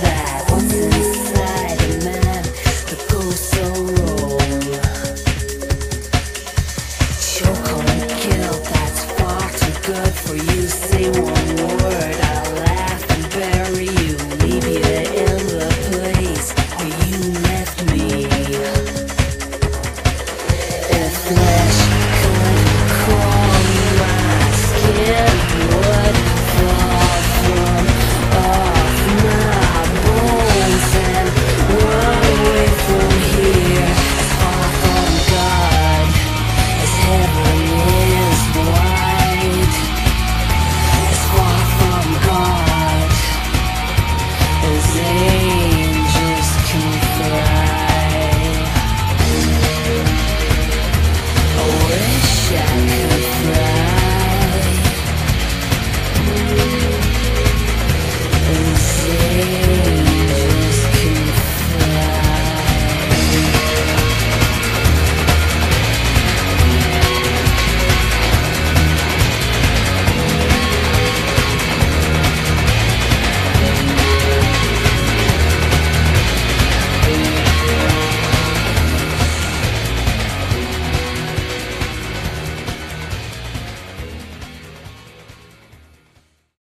that? What's?